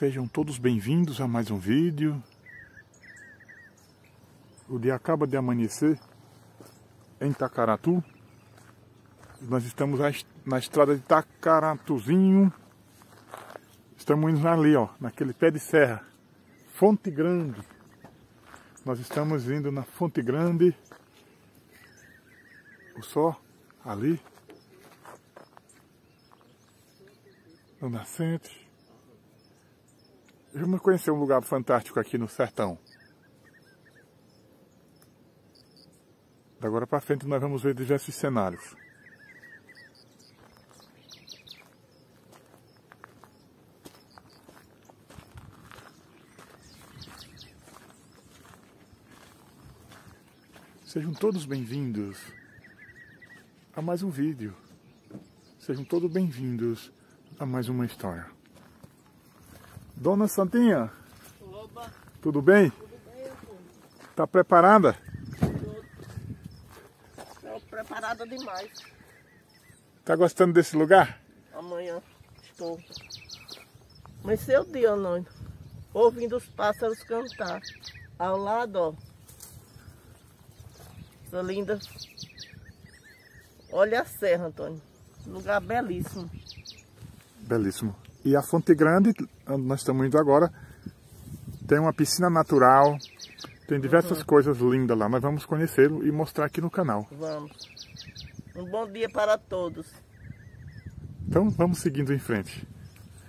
Sejam todos bem-vindos a mais um vídeo. O dia acaba de amanhecer em Tacaratu. Nós estamos na estrada de Tacaratuzinho. Estamos indo ali, ó, naquele pé de serra. Fonte Grande. Nós estamos indo na Fonte Grande. O sol ali. No nascente. Vamos conhecer um lugar fantástico aqui no sertão. Da agora para frente nós vamos ver diversos cenários. Sejam todos bem-vindos a mais um vídeo. Sejam todos bem-vindos a mais uma história. Dona Santinha. Oba. Tudo bem? Tudo bem, Tá preparada? Estou preparada demais. Tá gostando desse lugar? Amanhã estou. Mas seu dia, não. Ouvindo os pássaros cantar. Ao lado, ó. Essa linda. Olha a serra, Antônio. Lugar belíssimo. Belíssimo. E a Fonte Grande, onde nós estamos indo agora, tem uma piscina natural, tem diversas uhum. coisas lindas lá. Nós vamos conhecer e mostrar aqui no canal. Vamos. Um bom dia para todos. Então vamos seguindo em frente.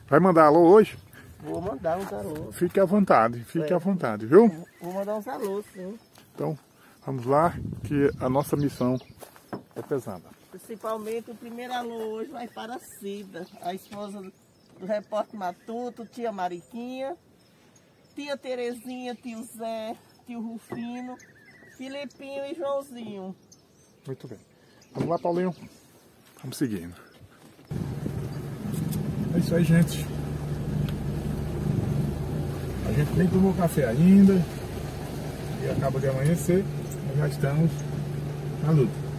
Vai mandar alô hoje? Vou mandar uns alôs. Fique à vontade, fique é. à vontade, viu? Vou mandar uns alôs, sim. Então, vamos lá, que a nossa missão é pesada. Principalmente o primeiro alô hoje vai para a Cida, a esposa do repórter Matuto, tia Mariquinha, tia Terezinha, tio Zé, tio Rufino, Filipinho e Joãozinho. Muito bem. Vamos lá, Paulinho. Vamos seguindo. É isso aí, gente. A gente nem tomou café ainda. E acaba de amanhecer. Nós já estamos na luta.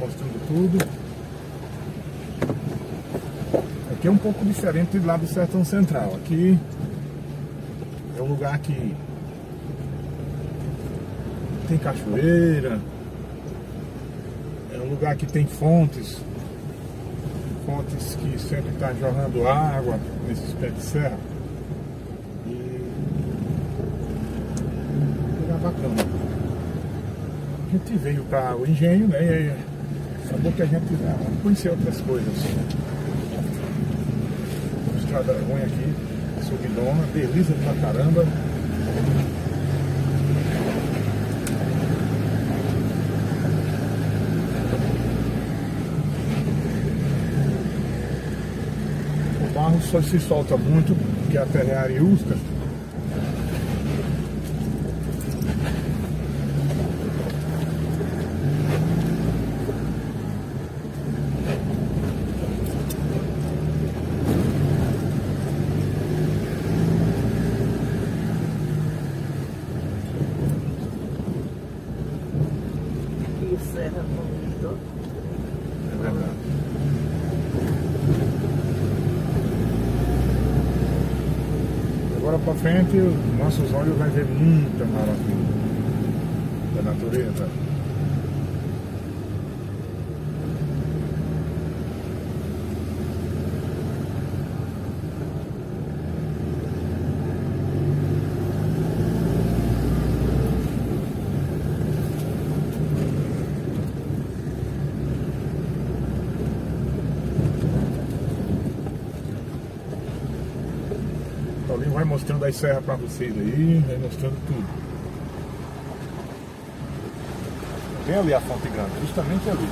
mostrando tudo. Aqui é um pouco diferente lá do Sertão Central. Aqui é um lugar que tem cachoeira, é um lugar que tem fontes, fontes que sempre está jorrando água nesses pés de serra. E um lugar bacana. A gente veio para o engenho, né? Acabou que a gente conheceu outras coisas. Estrada ruim aqui, subidona, delícia pra caramba. O barro só se solta muito, porque a terra é. agora para frente, nossos olhos vão ver muita maravilha da natureza. Paulinho vai mostrando as serras para vocês aí, vai mostrando tudo. Vem ali a Fonte Grande, justamente ali.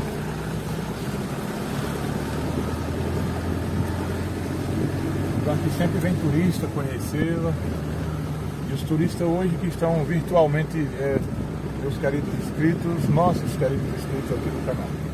Lugar que sempre vem turista conhecê-la. E os turistas hoje que estão virtualmente, é, meus queridos inscritos, nossos queridos inscritos aqui do canal.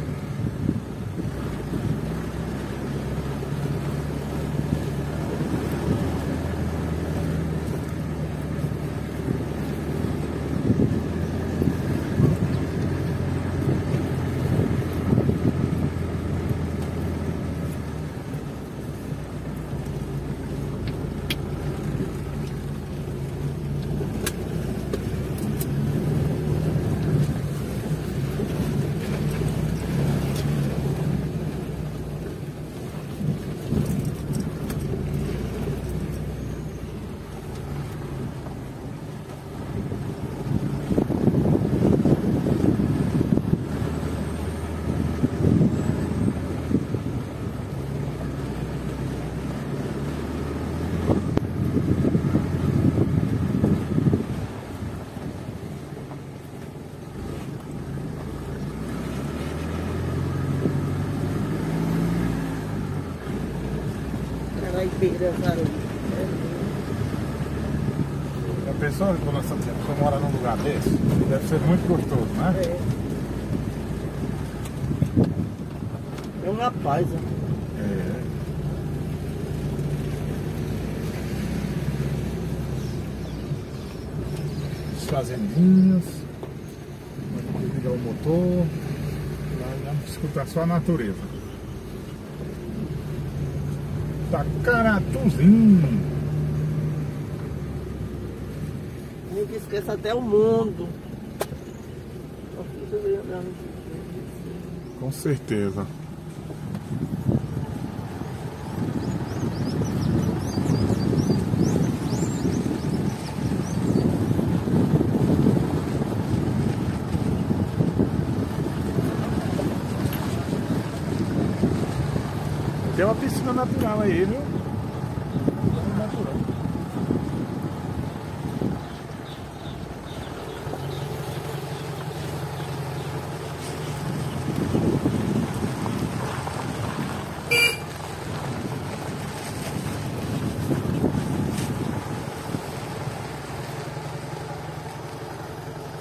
Taibeira, Zaru. A pessoa, dona Santinha, a pessoa mora num lugar desse, deve ser muito gostoso, né? É. É uma paz, ó. É. As fazendinhas, ligar o motor, lá vamos escutar só a natureza. Tacaratuzinho. Ninguém esquece até o mundo. Com certeza. Piscina natural aí, viu? Piscina natural.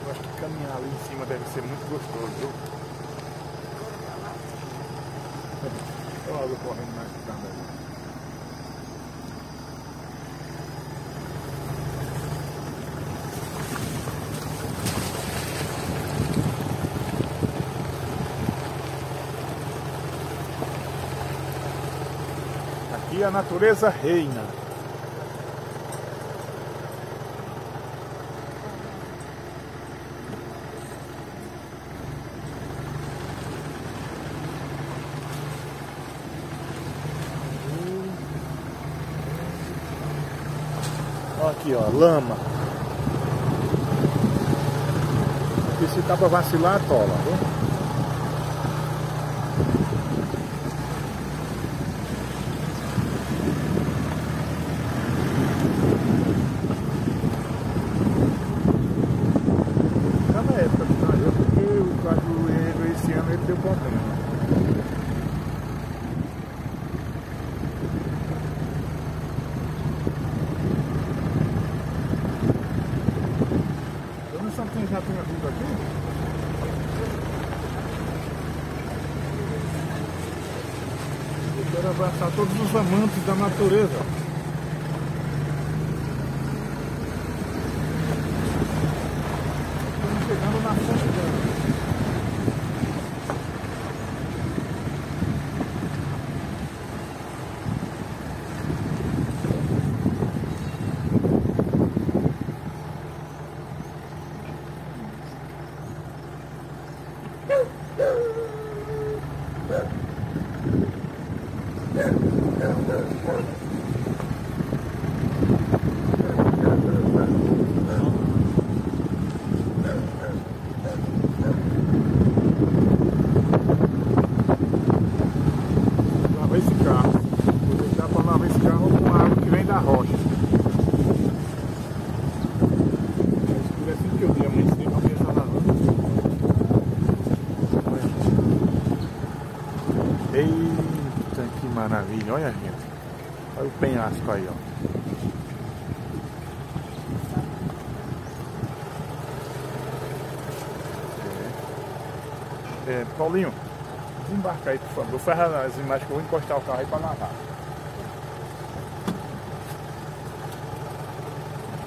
Eu acho que caminhar ali em cima deve ser muito gostoso, viu? Olha a água correndo mais ficando ali. Aqui a natureza reina. Aqui, ó, lama. Aqui se tá pra vacilar, tola, viu? tourist. Penhasco aí, ó. É, é, Paulinho, desembarca aí, por favor. Faz as imagens que eu vou encostar o carro aí para lavar.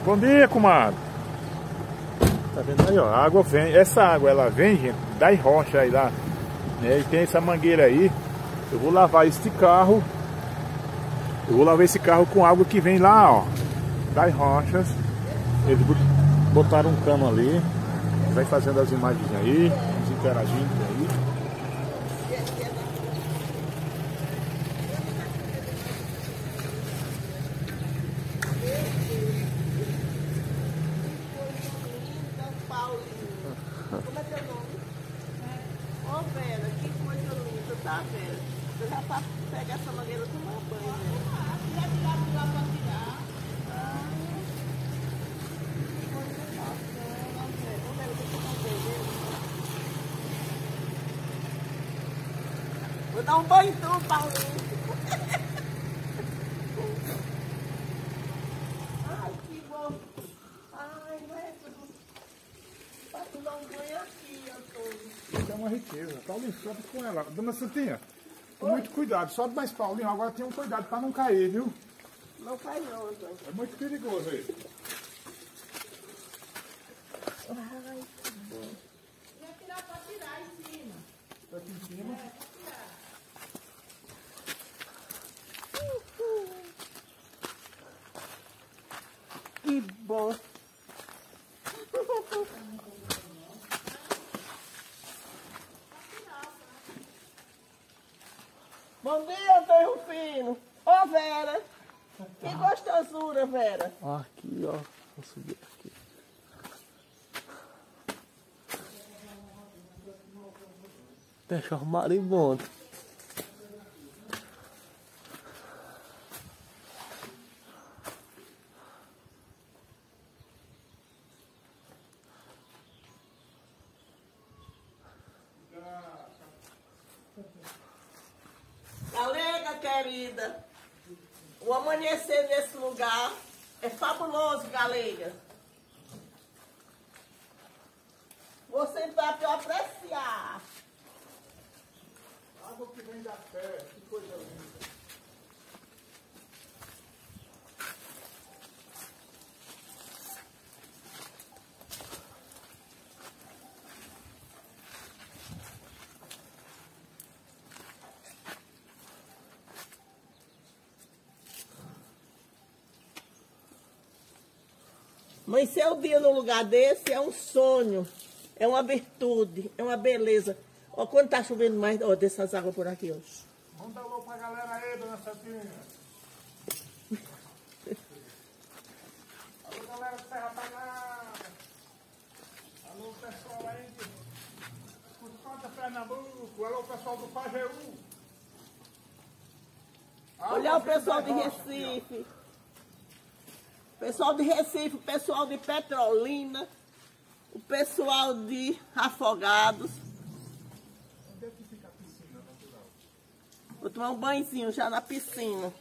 Bom dia, comadre. Tá vendo aí, ó? A água vem. Essa água, ela vem, gente, das rochas aí lá. Né? E tem essa mangueira aí. Eu vou lavar este carro. Eu vou lavar esse carro com água que vem lá, ó. Das rochas. Eles botaram um cano ali. Vai fazendo as imagens aí. Interagindo aí. Paulinho. Como é teu nome? Ô Vera, que coisa linda, tá, Vera? Você já tá pega essa mangueira e tomar banho, né? Vou dar um banho em tu, Paulinho. Sobe com ela. Dona Santinha, com muito cuidado. Sobe mais, Paulinho. Agora tenha um cuidado para não cair, viu? Não cai não, Antônio. É muito perigoso aí. Ai, que bom. Vai tirar pra tirar em cima. Tá aqui em cima. Que bom. Bom dia, Antônio Rufino. Ô, Vera. Que gostosura, Vera. Aqui, ó. Vou subir aqui. Deixa o marimbondo. Galega querida, o amanhecer nesse lugar é fabuloso, Galega. Você vai para apreciar. Água que vem da terra, que coisa linda. Amanhecer o dia num lugar desse é um sonho, é uma virtude, é uma beleza. Ó, quando tá chovendo mais, ó, dessas águas por aqui, ó. Vamos dar alô pra galera aí, dona Santinha. Alô, galera do Serra Talhada. Alô, pessoal aí de Cuscota, Pernambuco. Alô, pessoal do Pajeú. Olhar o pessoal de Rocha, aqui. Recife. Pessoal de Recife, o pessoal de Petrolina, o pessoal de Afogados. Onde é que fica a piscina natural? Vou tomar um banhozinho já na piscina.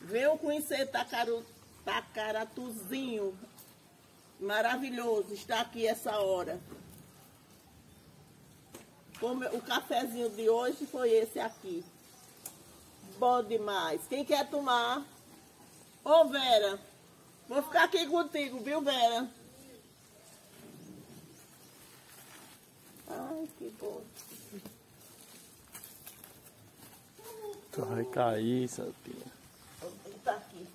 Venham conhecer Tacaru, Tacaratuzinho. Maravilhoso, está aqui essa hora. Como o cafezinho de hoje foi esse aqui. Bom demais. Quem quer tomar? Ô Vera, vou ficar aqui contigo, viu Vera? Ai, que bom. Tu vai cair, Santinha. Vou deitar aqui.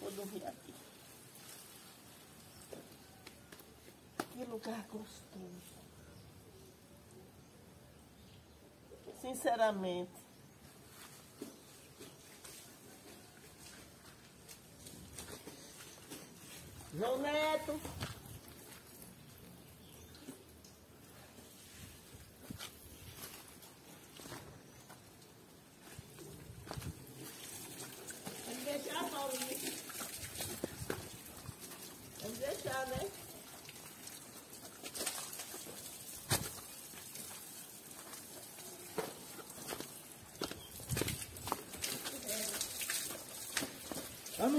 Vou dormir aqui. Que lugar gostoso. Sinceramente. João Neto. Vamos deixar, Paulinho. Vamos deixar, né?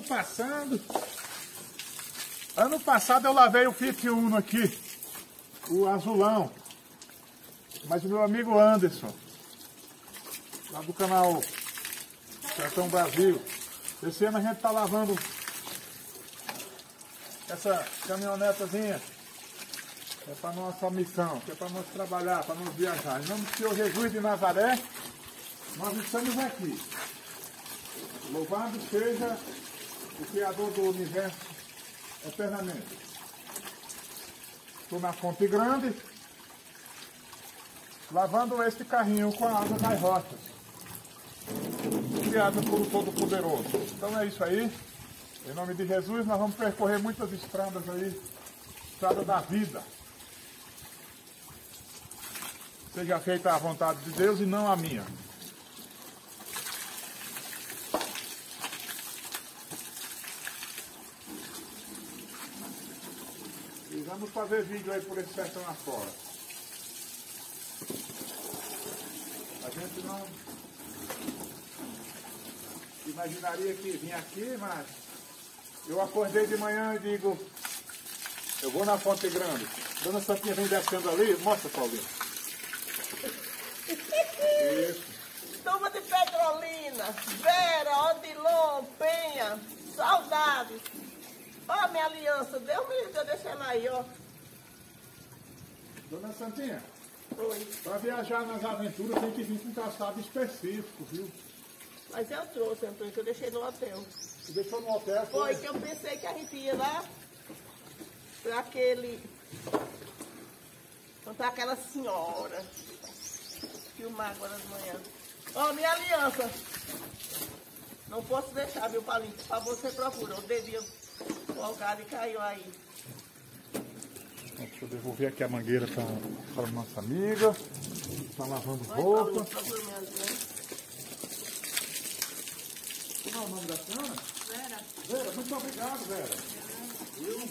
Ano passado, ano passado eu lavei o Fiat Uno aqui, o azulão. Mas o meu amigo Anderson, lá do canal Sertão Brasil, esse ano a gente está lavando essa caminhonetazinha. É para nossa missão, é para nós trabalhar, para nós viajar. Em nome do Senhor Jesus de Nazaré, nós estamos aqui. Louvado seja o Criador do universo eternamente. Estou na Fonte Grande, lavando este carrinho com a água das rochas, criada por o Todo-Poderoso. Então é isso aí. Em nome de Jesus, nós vamos percorrer muitas estradas aí, estrada da vida. Seja feita a vontade de Deus e não a minha. Vamos fazer vídeo aí por esse sertão afora. A gente não imaginaria que vinha aqui, mas Eu acordei de manhã e digo, eu vou na Fonte Grande. Dona Santinha vem descendo ali, mostra, Paulinho. Isso. Turma de Petrolina, Vera, Odilon, Penha, saudades. Ó, minha aliança, Deus me livre, eu deixei ela aí, ó. Dona Santinha, Oi. para viajar nas aventuras tem que vir com um calçado específico, viu? Mas eu trouxe, Antônio, que eu deixei no hotel. Você deixou no hotel, Foi que eu pensei que a gente ia lá pra aquele. Contar aquela senhora. Filmar agora de manhã. Ó, minha aliança. Não posso deixar, viu, Paulinho? Por favor, você procura. O dedinho folgado e caiu aí. Deixa eu devolver aqui a mangueira para a nossa amiga. Está lavando Vai, Paulinho, roupa. procura minha aliança. Qual é o nome da senhora? Vera. Vera, muito obrigado, Vera. Viu?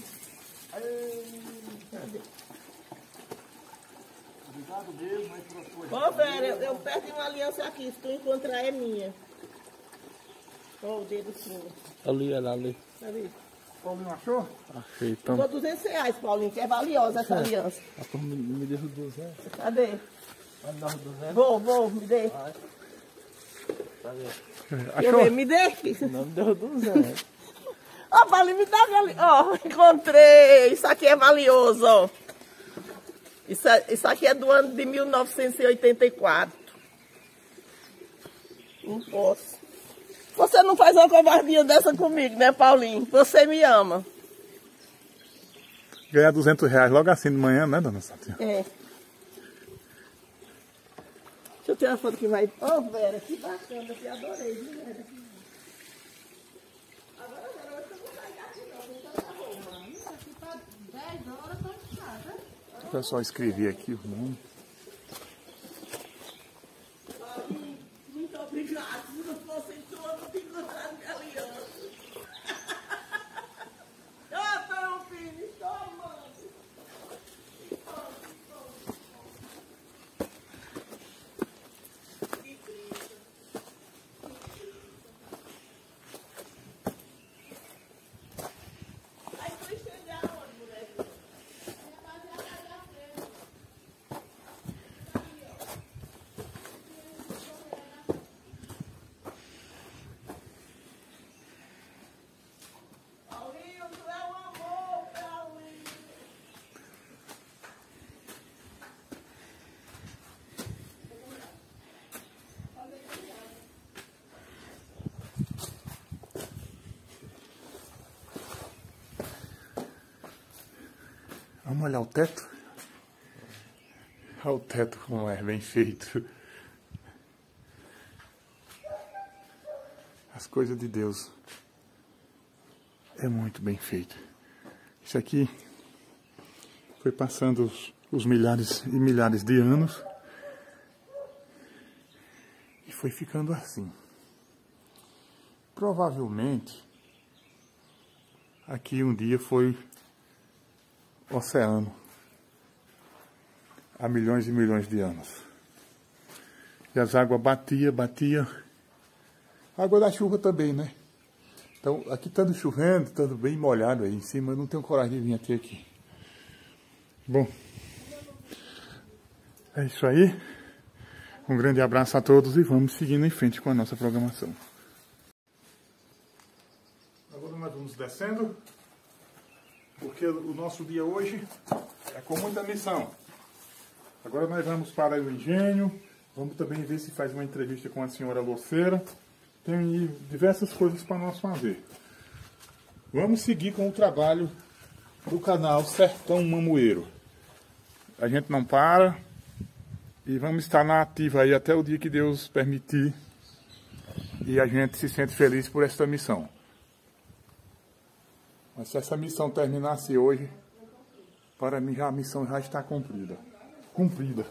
Obrigado mesmo aí por sua Ó, Vera, eu, eu perdi uma aliança aqui. Se tu encontrar, é minha. Ó, o dedo fino. Ali, olha ali. Sabe? Paulinho achou? Achei Ficou tão. 200 reais, Paulinho, que é valiosa essa aliança. Ah, pô, me, me deu 200. Cadê? Vai me dar 200. Vou, vou, me dê. Cadê? Deixa eu Achou? me dê. Não me deu 200. Ó, Paulinho, me dá ali. Ó, encontrei. Isso aqui é valioso, ó. Isso, é- isso aqui é do ano de 1984. Não posso. Você não faz uma covardia dessa comigo, né, Paulinho? Você me ama. Ganhar 200 reais logo assim de manhã, né, dona Santinha? É. Deixa eu tirar uma foto que vai. Ô, Vera, que bacana, que adorei, viu, Vera? Agora, Vera, eu vou sair daqui, não, vou botar roupa. Aqui tá 10 horas, tô em casa. O pessoal escrever aqui o nome. Paulinho, Muito obrigado. Se não fosse tu, eu não tinha encontrado minha aliança. Ô, tão filho, estou, mano. Que triste. Aí tu estende aonde, moleque? Paulinho, tu é um amor, Paulinho. Vamos olhar o teto? Olha o teto como é bem feito. As coisas de Deus é muito bem feito. Isso aqui foi passando os, os milhares e milhares de anos e foi ficando assim. Provavelmente aqui um dia foi oceano há milhões e milhões de anos. E as águas batia, batia. Água da chuva também, né? Então, aqui estando chovendo, estando bem molhado aí em cima, eu não tenho coragem de vir até aqui. Bom, é isso aí. Um grande abraço a todos e vamos seguindo em frente com a nossa programação. Agora nós vamos descendo porque o nosso dia hoje é com muita missão. Agora nós vamos para o engenho, vamos também ver se faz uma entrevista com a senhora Loceira. Tem diversas coisas para nós fazer. Vamos seguir com o trabalho do canal Sertão Mamoeiro. A gente não para e vamos estar na ativa aí até o dia que Deus permitir. E a gente se sente feliz por esta missão. Mas se essa missão terminasse hoje, para mim a missão já está cumprida. Cumprida.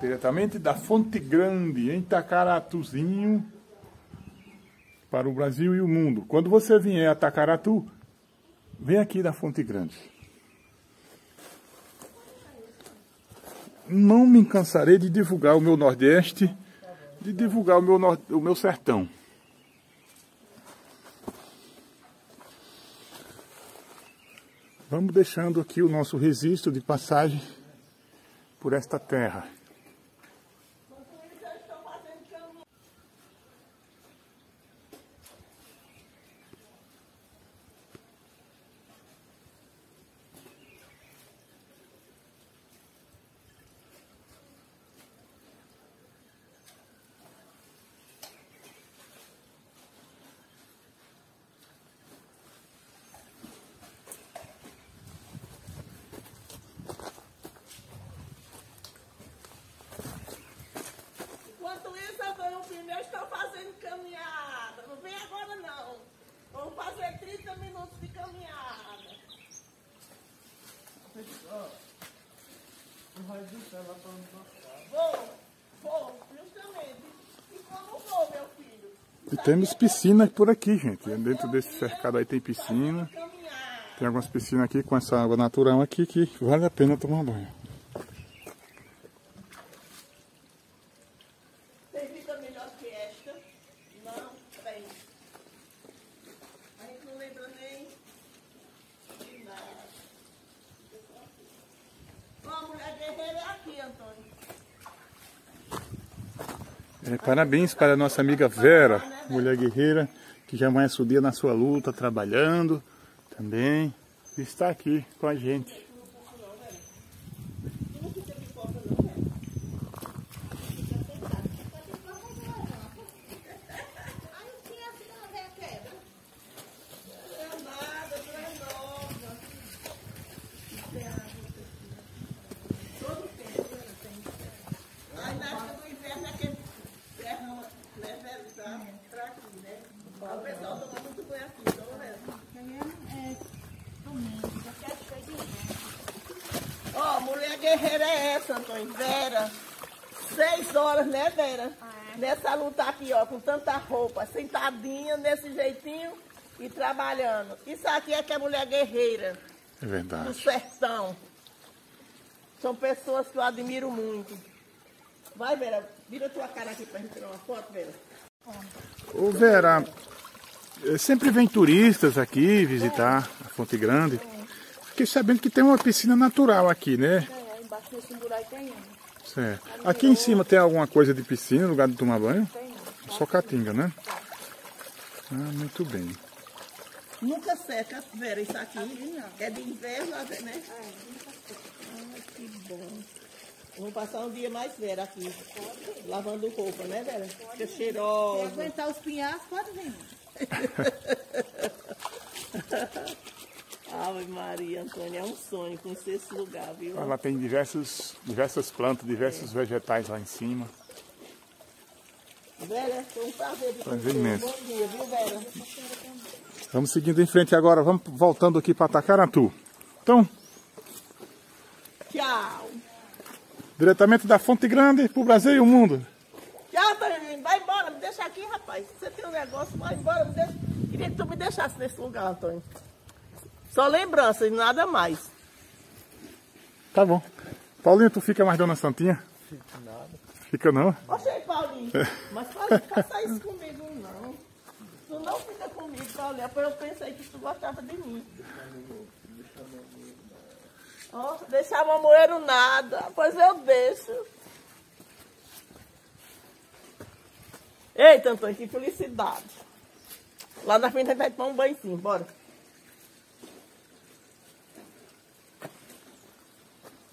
Diretamente da Fonte Grande, em Tacaratuzinho, para o Brasil e o mundo. Quando você vier a Tacaratu, vem aqui da Fonte Grande. não me cansarei de divulgar o meu Nordeste, de divulgar o meu, o meu sertão. Vamos deixando aqui o nosso registro de passagem por esta terra. Fazendo caminhada. Não vem agora, não. Vamos fazer 30 minutos de caminhada. Vou, vou, justamente. E como vou, meu filho? E temos piscina por aqui, gente. Dentro desse cercado aí tem piscina. Tem algumas piscinas aqui com essa água natural aqui que vale a pena tomar banho. Tem vida melhor que esta? Não tem. A gente não lembra nem de nada. Ó, a mulher guerreira é aqui, Antônio. É, parabéns para a nossa amiga Vera, mulher guerreira, que já o dia na sua luta, trabalhando também. Está aqui com a gente. Aí o que é assim, ela vem quebra? Não é nada, não é nova. Todo tempo tem. Aí na época do inverno é aquele ferrão levelizado pra aqui, né? O pessoal toma muito banho aqui, então é. É, domingo, já quer cheio de gente. Ó, mulher guerreira é essa, Antônio. Vera. Seis horas, né, Vera? Nessa luta aqui, ó, com tanta roupa, sentadinha, nesse jeitinho e trabalhando. Isso aqui é que é mulher guerreira É do verdade. sertão. São pessoas que eu admiro muito. Vai, Vera, vira tua cara aqui pra gente tirar uma foto, Vera. Ô Vera, eh, sempre vem turistas aqui visitar a Fonte Grande. Fiquei sabendo que tem uma piscina natural aqui, né? É, embaixo desse buraco tem um. Certo. Aqui em cima tem alguma coisa de piscina, lugar de tomar banho? Tem. Só caatinga, né? Ah, muito bem. Nunca seca, Vera, isso aqui. É de inverno, né? Ai, que bom. Vamos passar um dia mais, Vera, aqui. Lavando roupa, né, Vera? Fica Se cheirosa. aguentar os pinhais, pode vir. Ave Maria, Antônia, é um sonho conhecer esse lugar, viu? Lá tem diversos, diversas plantas, diversos vegetais lá em cima. Vera, foi um prazer Prazer imenso. Bom dia, viu, Vera? Vamos seguindo em frente agora, vamos voltando aqui para Tacaratu. Então, Tchau. diretamente da Fonte Grande para o Brasil e o mundo. Tchau, Antônio. Vai embora, me deixa aqui, rapaz. Você tem um negócio, vai embora, me deixa. Queria que tu me deixasse nesse lugar, Antônio. Só lembranças, nada mais. Tá bom. Paulinho, tu fica mais Dona Santinha? Fica não? Oxe, aí, Paulinho. Mas Paulinho, não faça isso comigo, não. Tu não fica comigo, Paulinho. Eu pensei que tu gostava de mim. Ó, deixar mamoeiro nada. Pois eu deixo. Eita, Antônio, que felicidade. Lá na frente a gente vai tomar um banho sim, bora.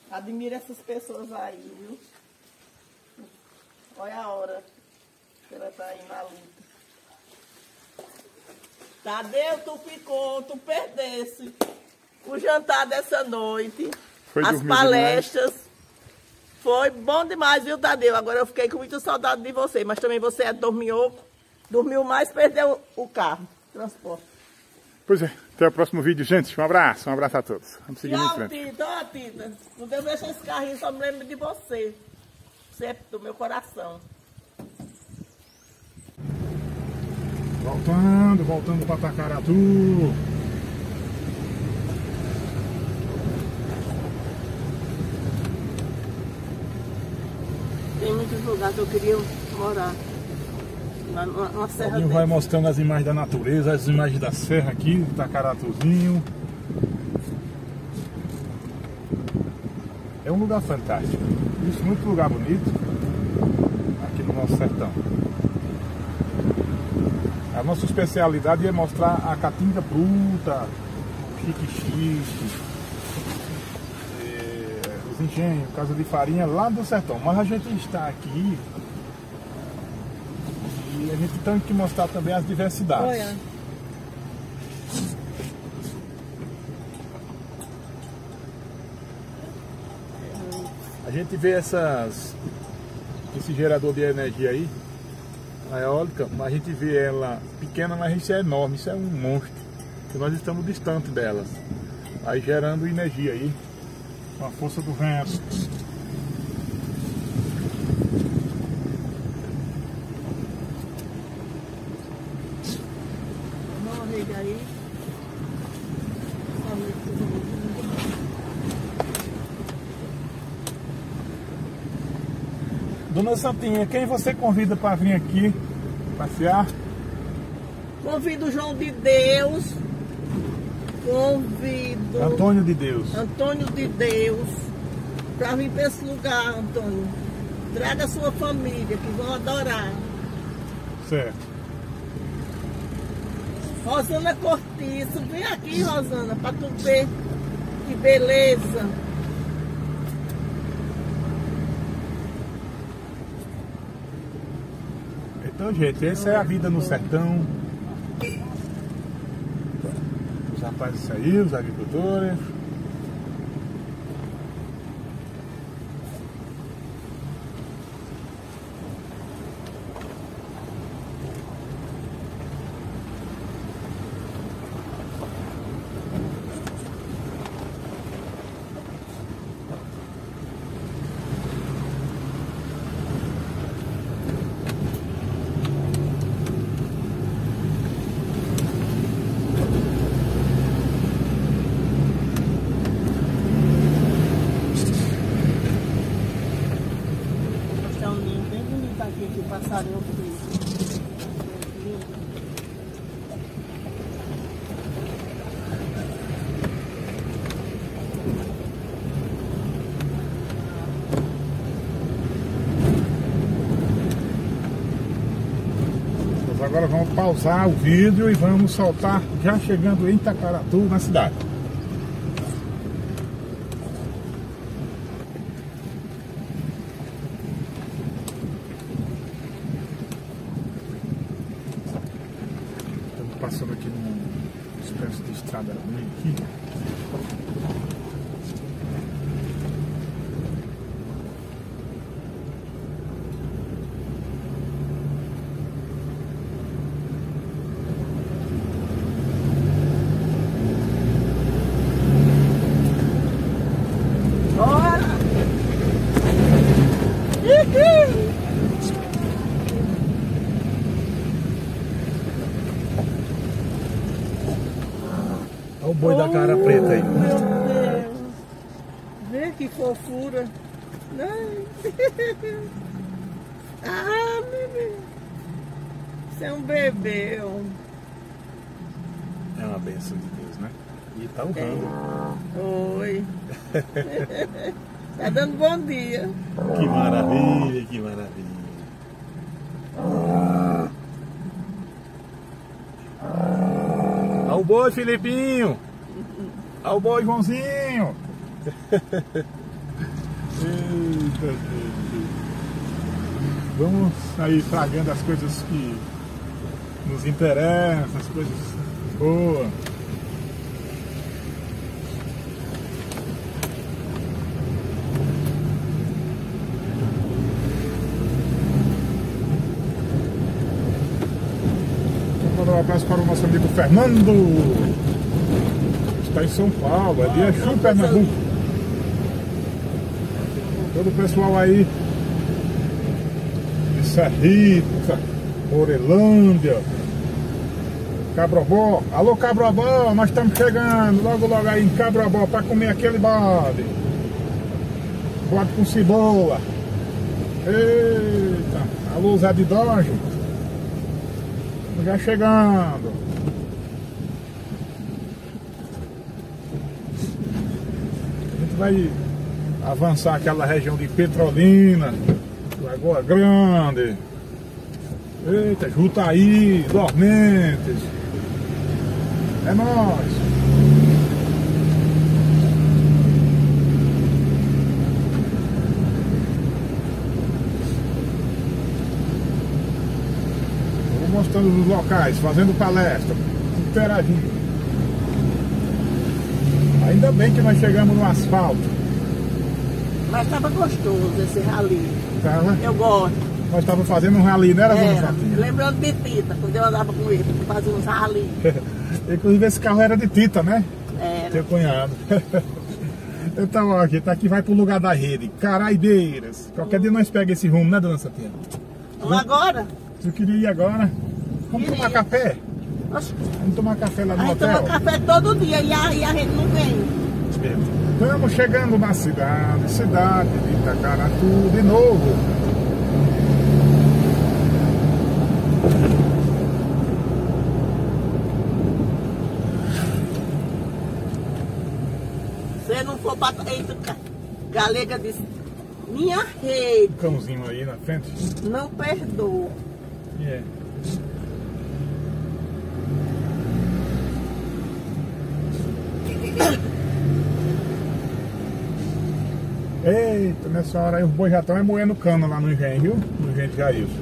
Admira essas pessoas aí, viu? Olha a hora que ela tá aí na luta. Tadeu, tu ficou, tu perdesse o jantar dessa noite, Foi as palestras. Foi bom demais, viu, Tadeu? Agora eu fiquei com muita saudade de você, mas também você é dormiu, dormiu mais, perdeu o carro, transporte. Pois é, até o próximo vídeo, gente. Um abraço, um abraço a todos. Vamos seguindo em frente. Tita, ó, Tita. Não devo deixar esse carrinho, só me lembro de você. É do meu coração. Voltando, voltando para Tacaratu. lugar que eu queria morar. Lá numa, numa serra vai mostrando as imagens da natureza, as imagens da serra aqui, de Tacaratuzinho. É um lugar fantástico. Muito lugar bonito aqui no nosso sertão. A nossa especialidade é mostrar a caatinga bruta, chique-chique, eh, os engenhos, casa de farinha lá do sertão. Mas a gente está aqui e a gente tem que mostrar também as diversidades. Olha, A gente vê essas, esse gerador de energia aí, a eólica, mas a gente vê ela pequena, mas isso é enorme, isso é um monstro. Que nós estamos distante delas. Aí gerando energia aí, com a força do vento. não liga aí. Só me- Dona Santinha, quem você convida para vir aqui passear? Convido o João de Deus. Convido Antônio de Deus. Antônio de Deus para vir para esse lugar, Antônio. Traga a sua família, que vão adorar. Certo. Rosana Cortiço, vem aqui, Rosana, para tu ver que beleza. Então, gente, essa é a vida no sertão. Os rapazes aí, os agricultores. Está um ninho bem bonito aqui que o passarinho fez. Lindo. Nós agora vamos pausar o vídeo e vamos soltar já chegando em Itacaratu, na cidade. Estamos passando aqui numa espécie de estrada ruim aqui. Bora! Uhul! Olha o boi da cara preta aí. Meu Deus! Vê que fofura! Ai. Ah, bebê! Você é um bebê! É uma benção de Deus, né? E tá honrando. Oi! tá dando bom dia! Que maravilha, que maravilha. Ao boi, Filipinho! Ao boi, Joãozinho! Eita, gente. Vamos aí tragando as coisas que nos interessam, as coisas boas. Mandar um abraço para o nosso amigo Fernando. Está em São Paulo, ali é Chu Pernambuco. Todo o pessoal aí de Serrita, Orelândia, Cabrobó. Alô Cabrobó, nós estamos chegando logo logo aí em Cabrobó para comer aquele bode. Bode com cebola. Eita, a luz é de Dodge. Já chegando. A gente vai avançar aquela região de Petrolina, Lagoa Grande. Eita, Jutaí, Dormentes. É nóis. Vou mostrando os locais, fazendo palestra, interagindo. Ainda bem que nós chegamos no asfalto. Mas tava gostoso esse rali. Eu gosto. nós estávamos fazendo um rali, não era, dona Era. Fatinha? Lembrando de Tita, quando eu andava com ele, fazia uns rali. Inclusive esse carro era de Tita, né? Era. Teu cunhado. então, ó, aqui, tá aqui, vai pro lugar da rede. Caraideiras. Qualquer dia nós pega esse rumo, né, dona Santinha? Vamos agora? Se queria ir agora, vamos Queria. tomar café? Vamos tomar café lá no gente toma hotel? café todo dia e a, e a gente não vem. Estamos chegando na cidade, cidade de Itacaratu de novo. Se não for pra. Eita, Galega disse: Minha rede O cãozinho aí na frente. não perdoa. É. Eita, nessa hora aí os bois já estão é moendo cana lá no engenho, viu? No engenho de Jailson.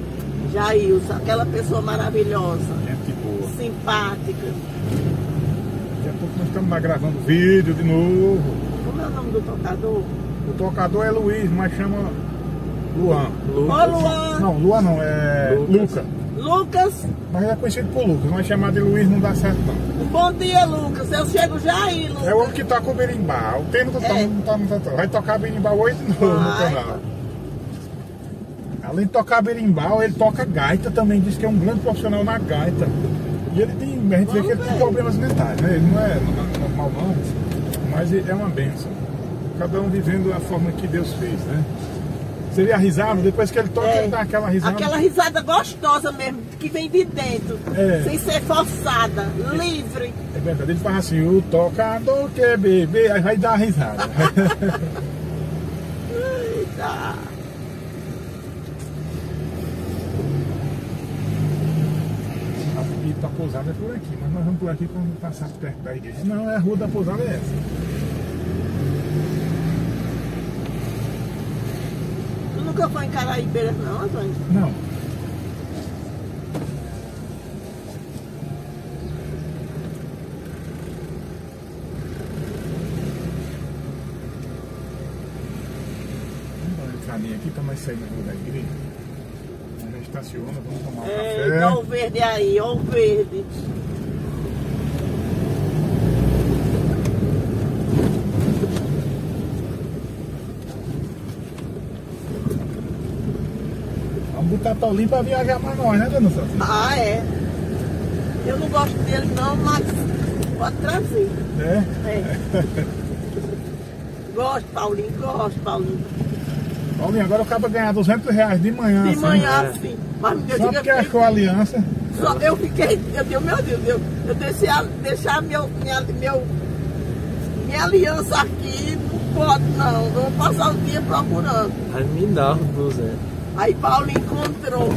Jailson, aquela pessoa maravilhosa, Gente boa. simpática. Daqui a pouco nós estamos lá gravando vídeo de novo. Como é o nome do tocador? O tocador é Luiz, mas chama Luan. Ô Luan! Não, Luan não, é Lucas. Luca. Lucas, Mas é conhecido por Lucas, mas chamar de Luiz não dá certo não. Bom dia, Lucas. Eu chego já aí, Lucas. É o homem que toca o berimbau. O tempo É. não tá, não tá, tá. Vai tocar berimbau hoje de novo no canal. Além de tocar berimbau, ele toca gaita também. Diz que é um grande profissional na gaita. E ele tem, a gente vê que ele tem Vamos ver. problemas mentais, né? Ele não é no- normal não, mas é uma benção. Cada um vivendo a forma que Deus fez, né? Seria a risada, depois que ele toca, É. ele dá aquela risada. Aquela risada gostosa mesmo, que vem de dentro, É. sem ser forçada, livre. É verdade, ele faz assim, o tocador quer beber, aí vai dar a risada. Eita. E a pousada é por aqui, mas nós vamos por aqui quando passar perto da igreja. Não, é a rua da pousada é essa. Nunca foi em Caraíbeiras não, Antônio? Não. Entradinha aqui na rua da igreja. A gente estaciona, vamos tomar um É, café. dá o verde aí, ó o verde. Tolinho para viajar para nós, né, dona Sofia? Ah, é. Eu não gosto dele não, mas pode trazer. É? É. gosto, Paulinho, gosto, Paulinho. Paulinho, agora eu acabo de ganhar 200 reais de manhã. De assim. manhã, sim. Mas me Só porque achou a aliança. Só eu fiquei, eu digo, meu Deus, eu, eu deixei a- deixar meu, minha, meu, minha aliança aqui, não pode não, eu vou passar o dia procurando. Vai me os 200. Aí Paulo encontrou.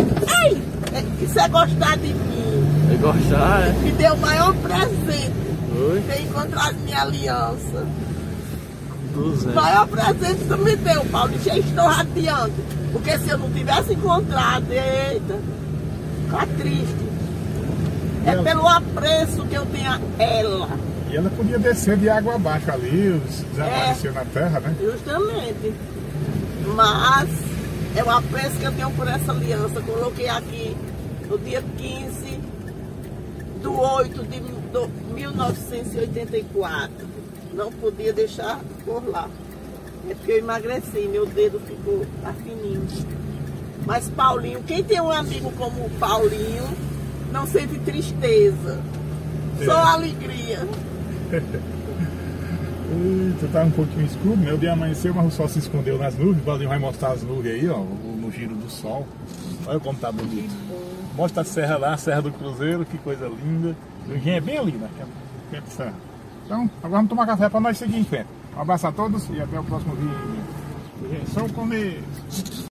Ei, é- isso é gostar de mim. Vai gostar, é? Me deu o maior presente Oi? ter encontrado minha aliança. O 200. maior presente que tu me deu, Paulo. Já estou radiante. Porque se eu não tivesse encontrado, eita, ficar triste. É Ela- pelo apreço que eu tenho a ela. E ela podia descer de água abaixo ali, desaparecer na terra, né? Justamente. Mas é o apreço que eu tenho por essa aliança. Coloquei aqui no dia 15 do 8 de do 1984. Não podia deixar por lá. É porque eu emagreci, meu dedo ficou tá fininho. Mas Paulinho, quem tem um amigo como o Paulinho, não sente tristeza. Só alegria. Eita, tá um pouquinho escuro, né? O dia amanheceu, mas o sol se escondeu nas nuvens. O Valdinho vai mostrar as nuvens aí, ó, no giro do sol. Olha como tá bonito. Mostra a serra lá, a Serra do Cruzeiro, que coisa linda. O engenho é bem ali, né? Que é de serra. Então, agora vamos tomar café para nós seguir em frente. Um abraço a todos e até o próximo vídeo. Gente, só.